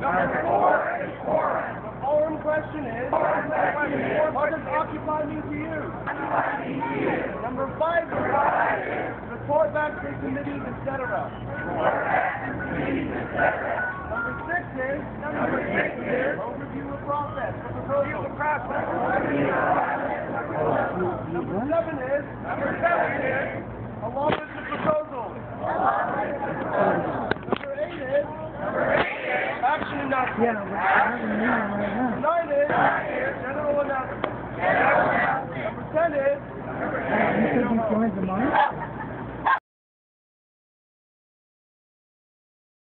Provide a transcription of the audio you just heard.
Number four is. The foreign question is, what does occupy mean to you? Number five is, report back to committees, etc. Number six is, number six is, overview of process, the proposal. the process. Number seven is, number seven is, along with the proposal. Number eight is, number eight is, Yeah, we're having a meeting right now. General. Number ten is, You said you joined the?